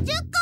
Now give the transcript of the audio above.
50個。